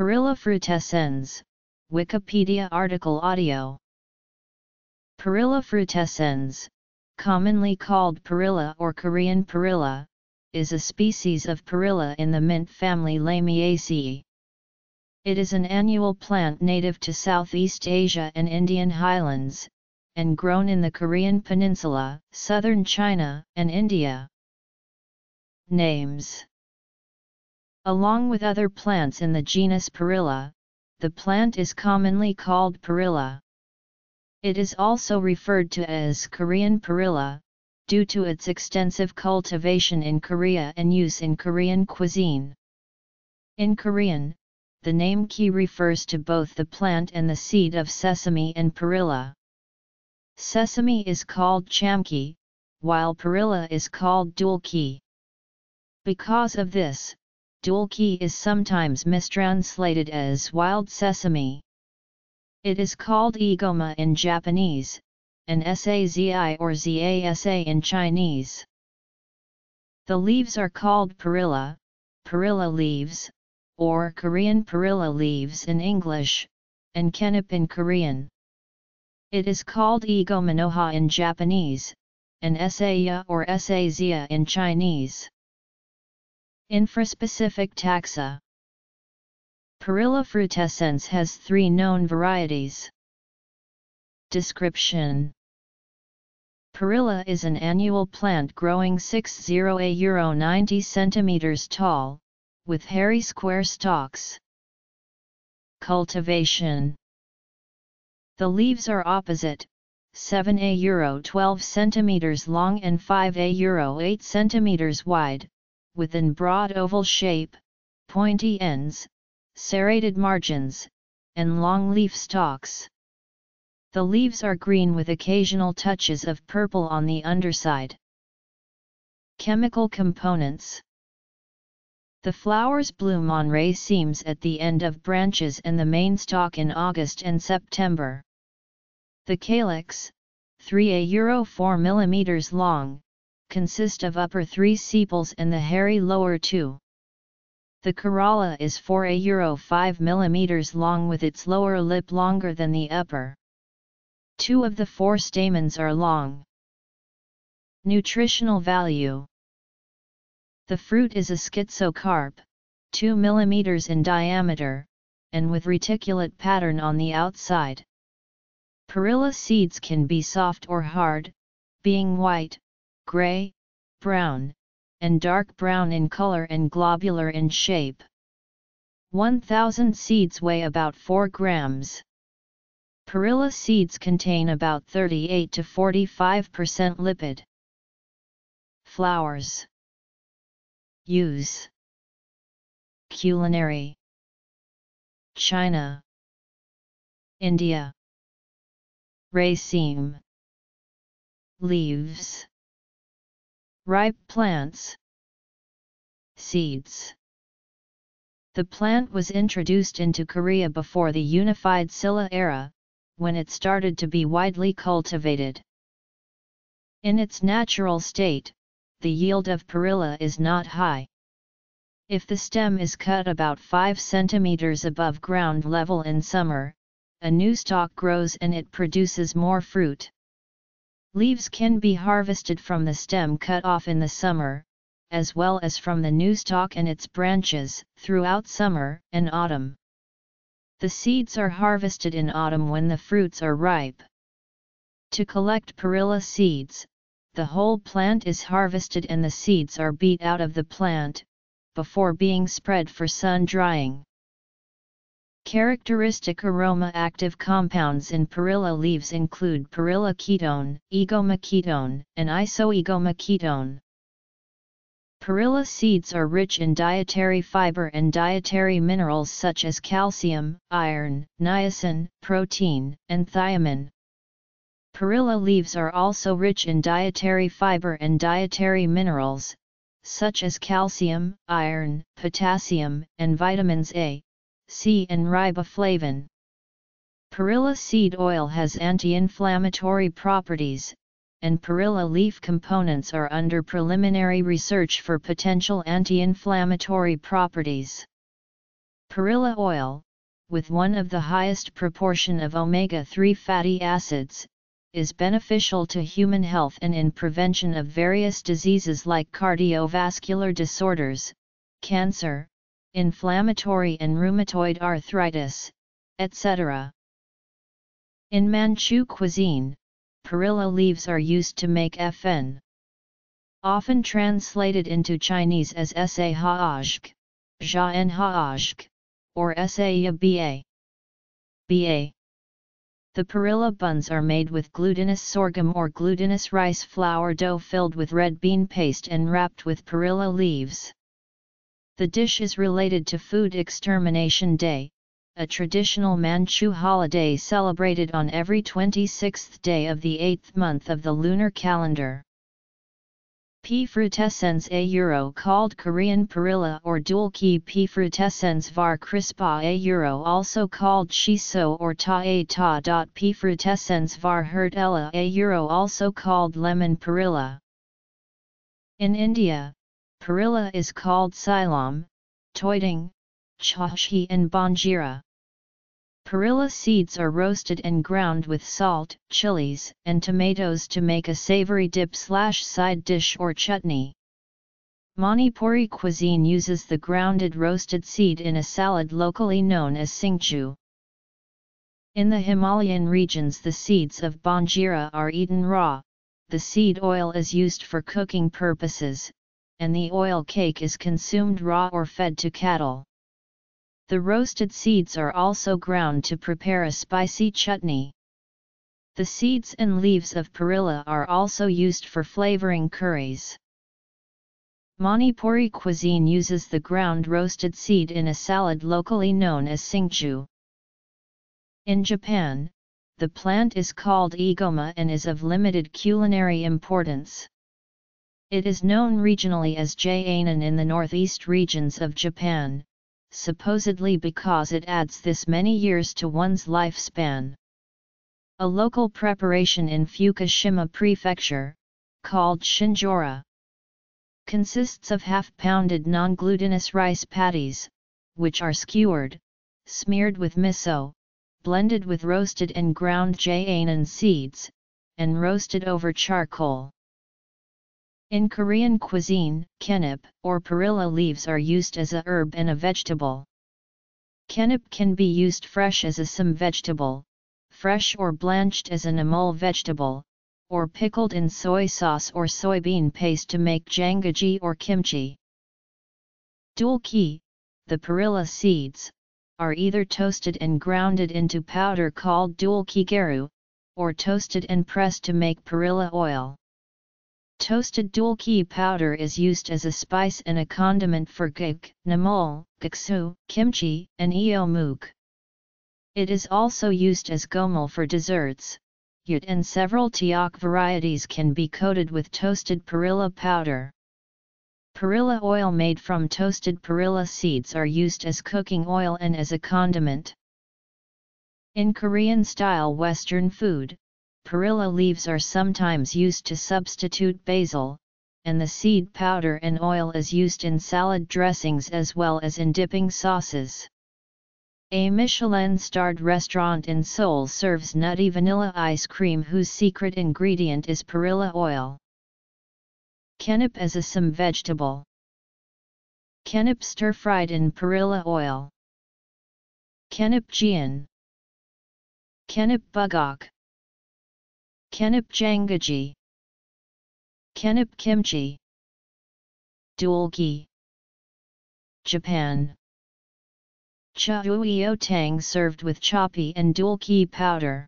Perilla frutescens, Wikipedia article audio. Perilla frutescens, commonly called perilla or Korean perilla, is a species of perilla in the mint family Lamiaceae. It is an annual plant native to Southeast Asia and Indian highlands, and grown in the Korean peninsula, southern China, and India. Names Along with other plants in the genus Perilla, the plant is commonly called Perilla. It is also referred to as Korean Perilla, due to its extensive cultivation in Korea and use in Korean cuisine. In Korean, the name ki refers to both the plant and the seed of sesame and perilla. Sesame is called chamki, while perilla is called dulki. Because of this, Dulki is sometimes mistranslated as wild sesame. It is called egoma in Japanese, and sazi or zasa in Chinese. The leaves are called perilla, perilla leaves, or Korean perilla leaves in English, and kkaennip in Korean. It is called egomanoha in Japanese, and saya or sazia in Chinese. Infraspecific taxa Perilla frutescens has three known varieties. Description Perilla is an annual plant growing 60 a euro 90 cm tall, with hairy square stalks. Cultivation The leaves are opposite, 7 a euro 12 cm long and 5 a euro 8 cm wide, with an broad oval shape, pointy ends, serrated margins, and long leaf stalks. The leaves are green with occasional touches of purple on the underside. Chemical components The flowers bloom on racemes at the end of branches and the main stalk in August and September. The calyx, 3 a euro 4 mm long, consist of upper three sepals and the hairy lower two. The corolla is 4 a euro 5 mm long with its lower lip longer than the upper. Two of the four stamens are long. Nutritional value The fruit is a schizocarp, 2 mm in diameter, and with reticulate pattern on the outside. Perilla seeds can be soft or hard, being white, gray, brown, and dark brown in color and globular in shape. 1000 seeds weigh about 4 grams. Perilla seeds contain about 38 to 45% lipid. Flowers. Use. Culinary. China. India. Raceme. Leaves Ripe plants Seeds The plant was introduced into Korea before the unified Silla era, when it started to be widely cultivated. In its natural state, the yield of perilla is not high. If the stem is cut about 5 cm above ground level in summer, a new stalk grows and it produces more fruit. Leaves can be harvested from the stem cut off in the summer, as well as from the new stalk and its branches, throughout summer and autumn. The seeds are harvested in autumn when the fruits are ripe. To collect perilla seeds, the whole plant is harvested and the seeds are beat out of the plant, before being spread for sun drying. Characteristic aroma-active compounds in perilla leaves include perilla ketone, egoma ketone, and isoegoma ketone. Perilla seeds are rich in dietary fiber and dietary minerals such as calcium, iron, niacin, protein, and thiamine. Perilla leaves are also rich in dietary fiber and dietary minerals, such as calcium, iron, potassium, and vitamins A, C and riboflavin. Perilla seed oil has anti-inflammatory properties, and perilla leaf components are under preliminary research for potential anti-inflammatory properties. Perilla oil, with one of the highest proportion of omega-3 fatty acids, is beneficial to human health and in prevention of various diseases like cardiovascular disorders, cancer, inflammatory and rheumatoid arthritis, etc. In Manchu cuisine, perilla leaves are used to make FN. Often translated into Chinese as sa haajk, ja en haajk, or sa ba. ba. The perilla buns are made with glutinous sorghum or glutinous rice flour dough filled with red bean paste and wrapped with perilla leaves. The dish is related to Food Extermination Day, a traditional Manchu holiday celebrated on every 26th day of the 8th month of the lunar calendar. P. frutescens a euro called Korean perilla or dulki P. frutescens var crispa a euro also called shiso or ta a ta. P. frutescens var hirtella a euro also called lemon perilla. In India, perilla is called silam, toiting, chashi and banjira. Perilla seeds are roasted and ground with salt, chilies, and tomatoes to make a savory dip slash side dish or chutney. Manipuri cuisine uses the grounded roasted seed in a salad locally known as singchu. In the Himalayan regions the seeds of banjira are eaten raw, the seed oil is used for cooking purposes, and the oil cake is consumed raw or fed to cattle. The roasted seeds are also ground to prepare a spicy chutney. The seeds and leaves of perilla are also used for flavoring curries. Manipuri cuisine uses the ground roasted seed in a salad locally known as singchu. In Japan, the plant is called egoma and is of limited culinary importance. It is known regionally as jaenan in the northeast regions of Japan, supposedly because it adds this many years to one's lifespan. A local preparation in Fukushima Prefecture, called shingoro, consists of half-pounded non-glutinous rice patties, which are skewered, smeared with miso, blended with roasted and ground jaenan seeds, and roasted over charcoal. In Korean cuisine, kkaennip or perilla leaves are used as a herb and a vegetable. Kkaennip can be used fresh as a ssam vegetable, fresh or blanched as an amul vegetable, or pickled in soy sauce or soybean paste to make jangajji or kimchi. Dulki, the perilla seeds, are either toasted and grounded into powder called dulki garu, or toasted and pressed to make perilla oil. Toasted dulki powder is used as a spice and a condiment for gik, namul, gaksu, kimchi, and eomuk. It is also used as gomul for desserts. Yut and several tiak varieties can be coated with toasted perilla powder. Perilla oil made from toasted perilla seeds are used as cooking oil and as a condiment. In Korean-style Western food, Perilla leaves are sometimes used to substitute basil, and the seed powder and oil is used in salad dressings as well as in dipping sauces. A Michelin-starred restaurant in Seoul serves nutty vanilla ice cream whose secret ingredient is perilla oil. Kkaennip as a ssam vegetable. Kkaennip stir-fried in perilla oil. Kkaennip jian. Kkaennip bugok. Kkaennip Jangajji Kkaennip Kimchi Dulki Japan Cha Tang served with choppy and dulki powder.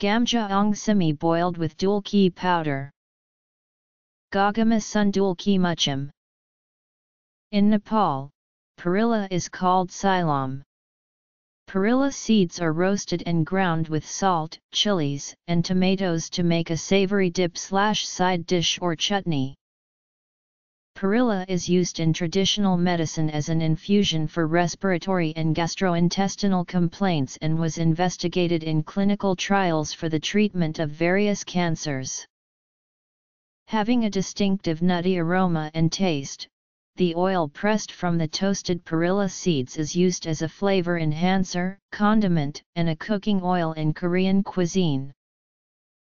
Gamja ong simi boiled with dulki powder. Gagama sun dulki muchim. In Nepal, perilla is called silam. Perilla seeds are roasted and ground with salt, chilies, and tomatoes to make a savory dip slash side dish or chutney. Perilla is used in traditional medicine as an infusion for respiratory and gastrointestinal complaints and was investigated in clinical trials for the treatment of various cancers. Having a distinctive nutty aroma and taste, the oil pressed from the toasted perilla seeds is used as a flavor enhancer, condiment, and a cooking oil in Korean cuisine.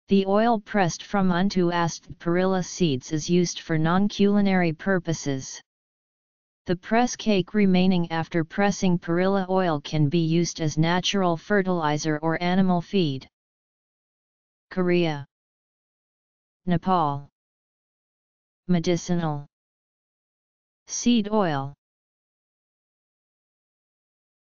The oil pressed from untoasted perilla seeds is used for non-culinary purposes. The press cake remaining after pressing perilla oil can be used as natural fertilizer or animal feed. Korea Nepal Medicinal Seed oil